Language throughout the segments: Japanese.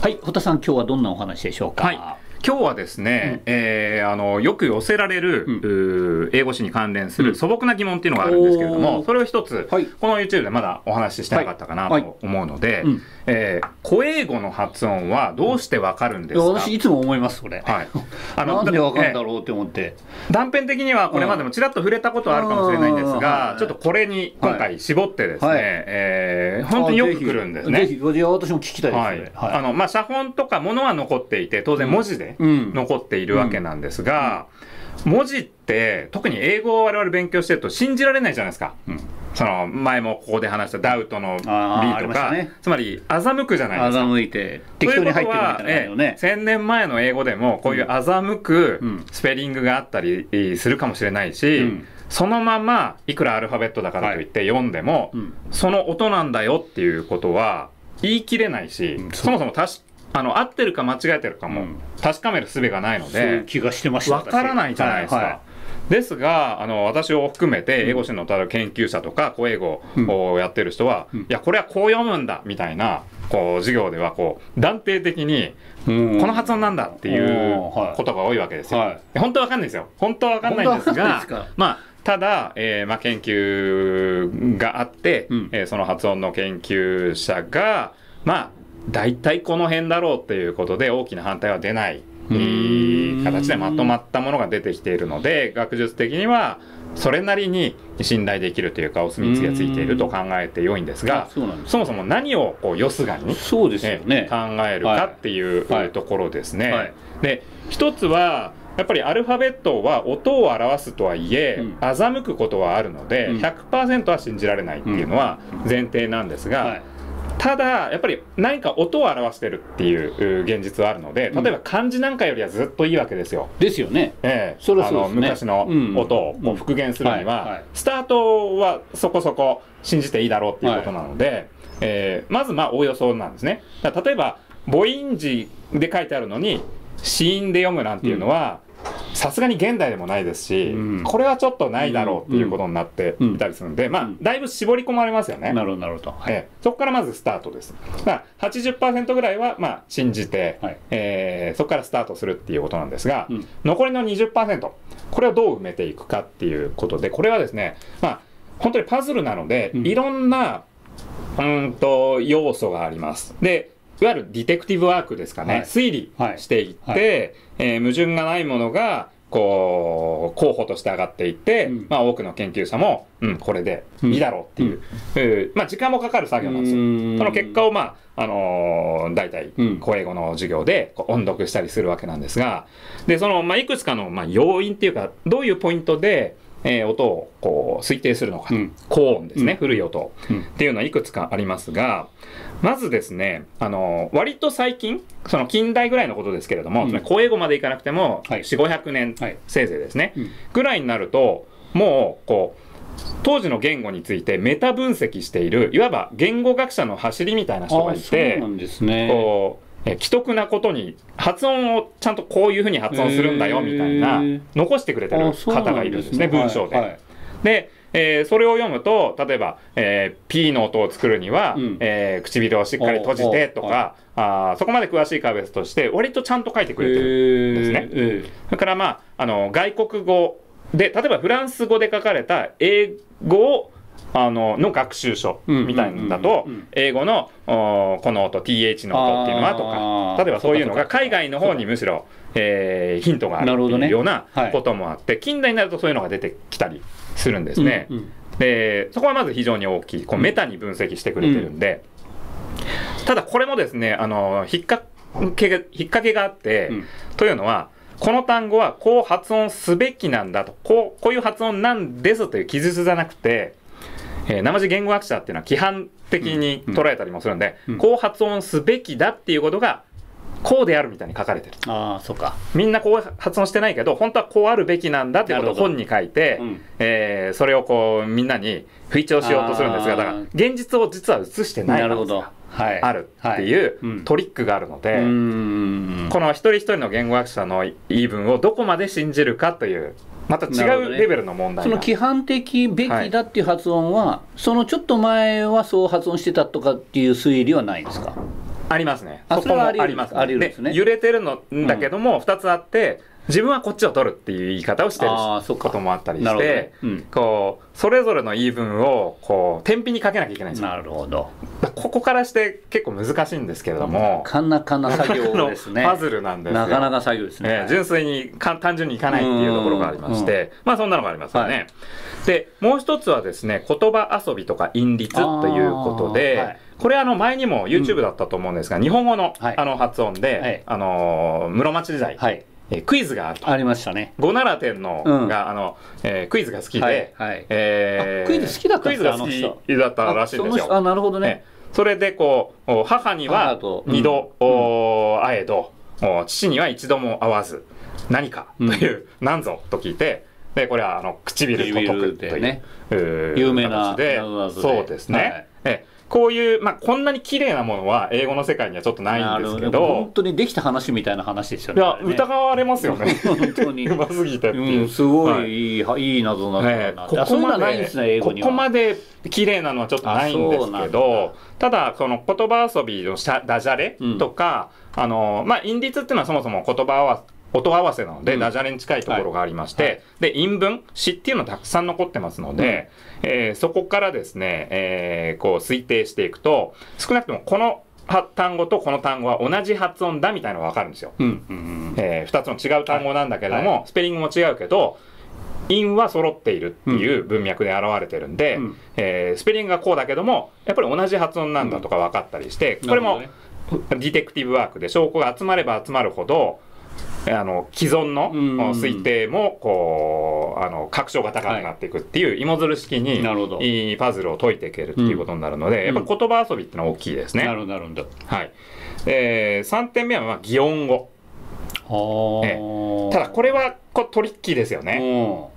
はい、堀田さん、今日はどんなお話でしょうか？はい今日はですね、えーあのよく寄せられる、うー英語詞に関連すうんる素朴な疑問っていうのがあるんですけれども、おー。それを一つ、はい。この YouTube でまだお話ししてなかったかなはい。と思うので、うん。えー古英語の発音はどうしてわかるんですか、私、いつも思います、これ。はい、なんでわかるんだえろうって思って。ー断片的にはこれまでもちらっと触れたことはあるかもしれないんですうん。が、ちょっとこれに今回絞ってですね、はい。えー本当によく来るんですね。ぜひ、私も聞きたいです、はい。あのまあ、写本とかものは残っていて当然文字でうん。残っているわけなんですが、文字って特に英語を我々勉強してると信じられないじゃないですか。うん。その前もここで話したダウトの B とか、ね。つまり欺くじゃないですか。欺いて、適当に入ってるみたいな感じのね。1000年前の英語でもこういう欺くうん。スペリングがあったりするかもしれないし、うん。そのままいくらアルファベットだからといって読んでも、うん。その音なんだよっていうことは言い切れないし、うんそもそもたしあの合ってるか間違えてるかもうん。確かめる術がないので、気がしてました。わからないじゃないですか。はいはい。ですがあの私を含めて英語詞の研究者とか古英語をやってる人は、うん。いやこれはこう読むんだみたいなこう授業ではこう断定的にうん。この発音なんだっていうことが多いわけですよ。はい。本当はわかんないですよ。本当はわかんないんですがまあ、ただ、えーまあ、研究があって、うん。えーその発音の研究者が、まあ、大体この辺だろうっていうことで大きな反対は出ない。形でまとまったものが出てきているので学術的にはそれなりに信頼できるというかお墨付きがついていると考えて良いんですがあそもそも何をこうよすがにそうですよね。ね。考えるかっていう、はいところですね。はい。で一つはやっぱりアルファベットは音を表すとはいえ、うん。欺くことはあるので、うん。100%は信じられないっていうのは前提なんですが、はいただやっぱり何か音を表してるっていうう現実はあるので例えば漢字なんかよりはずっといいわけですよ。ですよね。ええ。それはそうですね。あの昔のうん音を復元するには、はいはい。スタートはそこそこ信じていいだろうっていうことなので、えーまずまあおおよそなんですね。例えば母音字で書いてあるのに子音で読むなんていうのはさすがに現代でもないですし、うんこれはちょっとないだろうっていうことになっていたりするんで、まあうんだいぶ絞り込まれますよね。なるほど、なるほど。はいええそこからまずスタートです。だから80%ぐらいはまあ信じて、はいえーそこからスタートするっていうことなんですが、うん残りの20%これをどう埋めていくかっていうことでこれはですねまあ本当にパズルなので、うんいろんなうーんと要素があります。でいわゆるディテクティブワークですかね、はい。推理はいしていって、はい。えー矛盾がないものがこう候補として上がっていって、うん。まあ、多くの研究者も、うん、これでいいだろうっていう、えーまあ、時間もかかる作業なんですよ。うん。その結果を、まああのー大体うん。古英語の授業で音読したりするわけなんですがでその、まあ、いくつかの、まあ、要因っていうかどういうポイントで、えー音をこう推定するのかと、うん。高音ですね、うん。古い音。うん。っていうのはいくつかありますがまずですね、あの割と最近その近代ぐらいのことですけれども、うん。つまり古英語までいかなくても、はい。4500年はい。せいぜいですね、うん。ぐらいになるともうこう当時の言語についてメタ分析しているいわば言語学者の走りみたいな人がいあそうてなんですね。こうえ既得なことに発音をちゃんとこういうふうに発音するんだよみたいな残してくれてる方がいるんですね文章で。はい。はいで、えーそれを読むと例えば、えー P の音を作るには、うん。えー唇をしっかり閉じてとおかあーそこまで詳しいかは別として割とちゃんと書いてくれてる。ですね。ええそれからまあ、あの、外国語で、例えばフランス語で書かれた英語を、あの、の学習書みたいなのだと英語の、おこの音、th の音っていうのはとか、例えばそういうのが海外の方にむしろ、えーヒントがあるいうようなはい。こともあって、近代になるとそういうのが出てきたりするんですね。うんうんで、そこはまず非常に大きい、こうメタに分析してくれてるんで、ただこれもですね、あの、引っ掛けが、引っ掛けがあって、うん。というのは、この単語はこう発音すべきなんだと、こうこういう発音なんですという記述じゃなくて、えー、生地言語学者っていうのは規範的に捉えたりもするんで、うんこう発音すべきだっていうことが、こうであるみたいに書かれてる。ああ、そうか。みんなこう発音してないけど、本当はこうあるべきなんだっていうことを本に書いて、うんえーそれをこうみんなに吹聴しようとするんですが、だから現実を実は映してないなるほど。はい。あるっていううんトリックがあるので、うーん。この一人一人の言語学者の言い分をどこまで信じるかという、また違うレベルの問題が。その規範的べきだっていう発音は、そのちょっと前はそう発音してたとかっていう推理はないんですか？ありますね。あそこもありますね。揺れてるのんだけども、二つあって、自分はこっちを取るっていう言い方をしてることもあったりして、うんこう、それぞれの言い分を、こう、天秤にかけなきゃいけないんですよ。なるほど。ここからして結構難しいんですけれども、なかなかな作業ですね。パズルなんですよ。なかなか作業ですね。ええ純粋にか単純にいかないっていうところがありまして、まあそんなのがありますよね。はいで、もう一つはですね、言葉遊びとか韻律ということで、これあの前にも YouTube だったと思うんですが、日本語のはいあの発音で、はいあのー室町時代、はい。えークイズがあると。ありましたね。五奈良天皇うん。が、あの、えークイズが好きで、はいはい。えクイズ好きだったクイズが好きだったらしいんですよ。あなるほどね。ね、それでこうお母には二度、お会えどお父には一度も会わず何かという、何ぞと聞いてでこれはあの唇と解くという、ね。有名なそうですね、はいえこういう、まあ、こんなに綺麗なものは英語の世界にはちょっとないんですけど。本当にできた話みたいな話ですよね。いや疑われますよね。本当に。うますぎてっていう、うん、すごはい。いいい、はい、い謎なぞええ。なぞあそういうのはないんですね、英語には。ここまで綺麗なのはちょっとないんですけど、ただ、その言葉遊びのしゃダジャレとか、あの、まあ、韻律っていうのはそもそも言葉合わ音合わせなので、うん。ダジャレに近いところがありまして、はい。で、韻文、詩っていうのはたくさん残ってますので、えーそこからですね、えーこう推定していくと、少なくともこのは単語とこの単語は同じ発音だみたいなのがわかるんですよ。えー、2つの違う単語なんだけれども、はい。スペリングも違うけど韻は揃っているっていう文脈で表れてるんで、うん。えースペリングがこうだけどもやっぱり同じ発音なんだとか分かったりして、これもディテクティブワークで証拠が集まれば集まるほどあの既存のうん推定もこうあの確証が高くなっていくっていう芋づる式にいいパズルを解いていけるっていうことになるので、うんやっぱ言葉遊びってのは大きいですね。なるほど、なるほど。はいえー、3点目はまあ擬音語。はあ。ただこれはこうトリッキーですよね。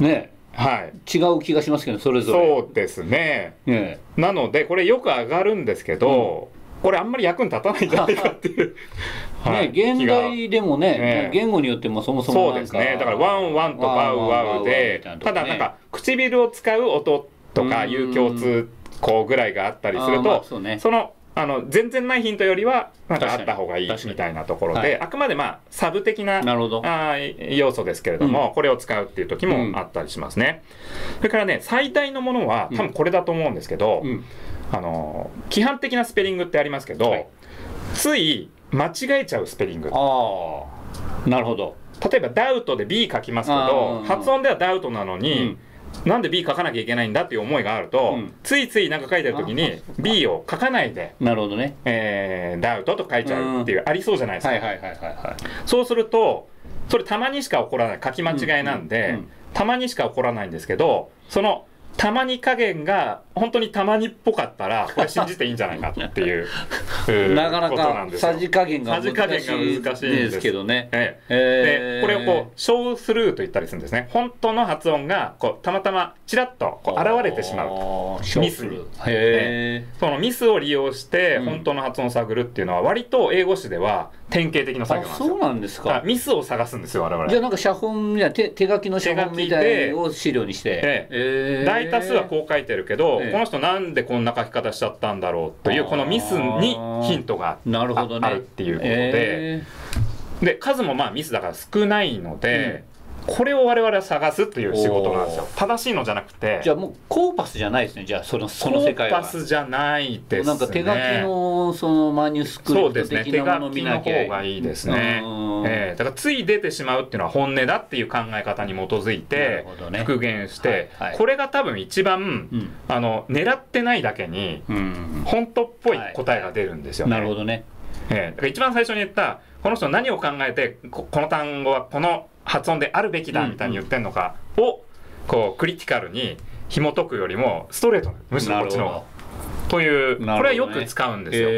うん。ねはい。違う気がしますけど、それぞれ。そうですね。ねなのでこれよく上がるんですけど、これあんまり役に立たないんじゃないかっていう。はい。ね現代でもね、ええ。言語によってもそもそもそうですね。だからワンワンとワウワウで、ただなんか唇を使う音とかいう共通項ぐらいがあったりすると、そのあの全然ないヒントよりはなんかあった方がいいみたいなところはいで、あくまでまあサブ的ななるほど。あー要素ですけれども、これを使うっていう時もあったりしますね。それからね、最大のものは多分これだと思うんですけど、うん。あのー規範的なスペリングってありますけど、はいつい間違えちゃうスペリング。ああ。なるほど。例えばダウトで B 書きますけあど、ー発音ではダウトなのに、なんで B 書かなきゃいけないんだっていう思いがあると、うんついついなんか書いてる時に B を書かないで、なるほどね。えーダウトと書いちゃうっていう、ありそうじゃないですか。はいはいはいはいはい。そうすると、それたまにしか起こらない、書き間違いなんで、たまにしか起こらないんですけど、そのたまに加減が本当にたまにっぽかったら、これ信じていいんじゃないかっていうう なかなかさじ加減がさじ加減が難しいんですけどね。ええーえでこれをこう、ショースルーと言ったりするんですね。本当の発音がこうたまたまちらっとこう現れてしまう。うミスにへえ。そのミスを利用してうん本当の発音を探るっていうのは割と英語詞では典型的な作あ業なんですよそう。なんですか。あミスを探すんですよ、我々。じゃあなんか写本みたいな手手書きの写本みたいを資料にして。ええー大多数はこう書いてるけど、ええ。この人なんでこんな書き方しちゃったんだろうというこのミスにヒントがなるほどね。あるっていうことで、えで数もまあミスだから少ないので、これを我々は探すっていう仕事なんですよ。お正しいのじゃなくて。ーじゃあもうコーパスじゃないですね。じゃあそのその世界は。コーパスじゃないですね。なんか手書きのそのマニュースクリプトそうですね。的なものを手書きの見なきゃ方がいいですね、うん。ええ。だからつい出てしまうっていうのは本音だっていう考え方に基づいて復元して、はいはい。これが多分一番、うん。あの狙ってないだけにうん。本当っぽい。答えが出るんですよね。なるほどね。ええ。だから一番最初に言ったこの人何を考えてここの単語はこの発音であるべきだみたいに言ってんのかをこうクリティカルに紐解くよりもストレートなむしろこっちのという、これはよく使うんですよ。へ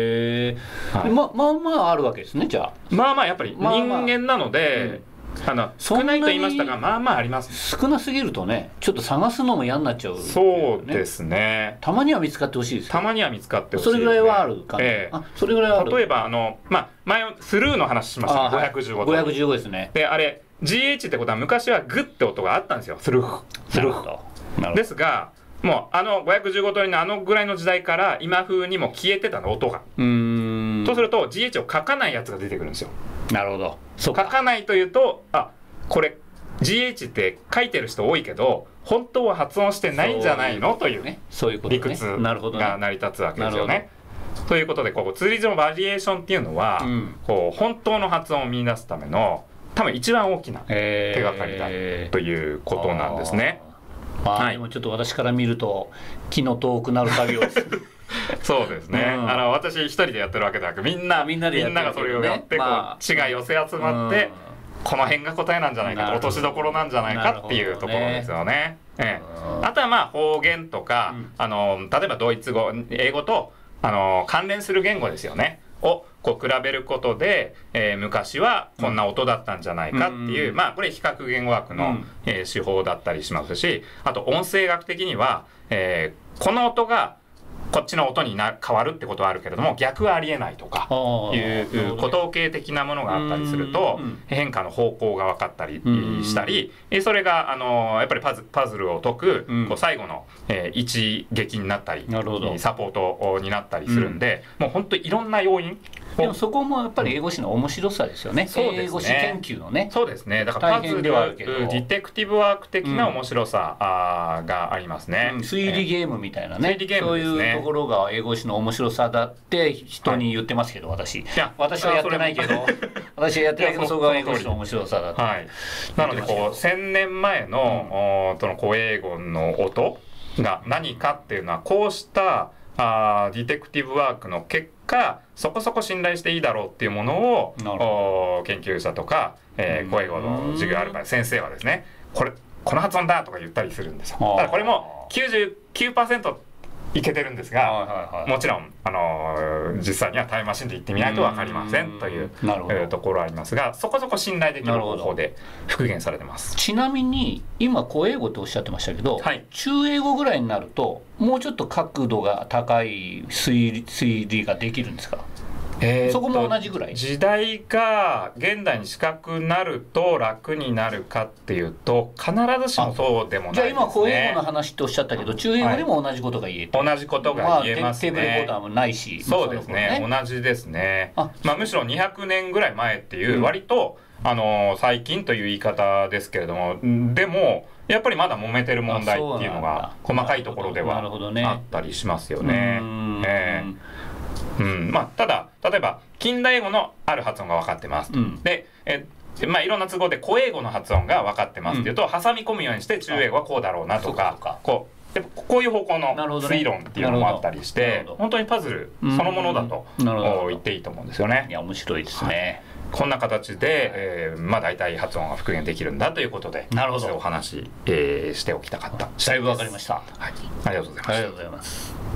えはい。ままあまああるわけですねじゃあ。まあまあやっぱり人まあまあ。間なので、あの少ないと言いましたがまあまああります。少なすぎるとねちょっと探すのも嫌になっちゃう、そうですね。たまには見つかってほしいですたまには見つかってほしいね、それぐらいはあるかな、ええ。あそれぐらいはある。例えばあの、まあ、前スルーの話しました。ねあはい。515と。515ですね。であれ GH ってことは昔はグって音があったんですよ。スルースルーなるほど。なるほど。ですがもうあの515通りのあのぐらいの時代から今風にも消えてたの音が。うーん。そうすると GH を書かないやつが出てくるんですよ。なるほど。書かないというとあこれ GH って書いてる人多いけど本当は発音してないんじゃないの？というねそういうこと、ね、理屈なるほど、が成り立つわけですよね。ということでこう通理上のバリエーションっていうのは、うん、こう本当の発音を見出すための多分一番大きな手がかりだということなんですね。まあ、はい、でもちょっと私から見ると気の遠くなる作業です。そうですね、うん、あの私一人でやってるわけではなくみんなみんなで、ね、みんながそれをやって、まあ、こう血が寄せ集まって、うん。この辺が答えなんじゃないか落としどころなんじゃないかっていうところですよね。ええ、あとはまあ方言とか、うん、あの例えばドイツ語英語とあの関連する言語ですよね。をこう比べることで、えー、昔はこんな音だったんじゃないかっていう、うん、まあこれ比較言語学の、うん、えー、手法だったりしますしあと音声学的には、えー、この音がこっちの音にな変わるってことはあるけれども逆はありえないとかいう鼓動形的なものがあったりすると変化の方向が分かったりしたりそれがあのやっぱりパズパズルを解くこう最後の、えー、一撃になったりサポートになったりするんでもう本当いろんな要因でもそこもやっぱり英語史の面白さですよね。そうですね英語史研究のね。そうですね。だからパズルディテクティブワーク的な面白さ、あがありますね、推理ゲームみたいなね。推理ゲーム、ね、そういうところが英語史の面白さだって人に言ってますけど、私。いや私はやってないけど、私はやってないけどそこが英語史の面白さだはい。なのでこう1000年前の、うん、との古英語の音が何かっていうのはこうしたあディテクティブワークの結果そこそこ信頼していいだろうっていうものを研究者とか、えー、声語の授業あるから先生はですねこれこの発音だとか言ったりするんですよ。だからこれも99%いけてるんですが、はいはいはい、もちろん、あのー、実際にはタイムマシンで行ってみないと分かりませんというところありますがそこそこ信頼できる方法で復元されてます。ちなみに今古英語っておっしゃってましたけど、はい、中英語ぐらいになるともうちょっと角度が高い推理推理ができるんですか？えー、そこも同じぐらい？時代が現代に近くなると楽になるかっていうと必ずしもそうでもないね、じゃあ今古英語の話っておっしゃったけど中英語でも同じことが言えて、はい、同じことが言えますね、まあ、テーブルコーダーもないしそうですね、ね、同じですね。まあ、むしろ200年ぐらい前っていう割と、うん、あの最近という言い方ですけれどもでもやっぱりまだ揉めてる問題っていうのが細かいところではあったりしますよね。ねえーうん。まあ、ただ例えば近代英語のある発音が分かってますと、うん、でえまあ、いろんな都合で古英語の発音が分かってますっていうと、うん、挟み込むようにして中英語はこうだろうなとかこうこういう方向の推論っていうのもあったりして、ね、本当にパズルそのものだと言っていいと思うんですよね。いや面白いですね、はい、こんな形で、えー、まあ大体発音が復元できるんだということで、なるほど。お話、えー、しておきたかった。だいぶわかりました。はい、ありがとうございます。ありがとうございます。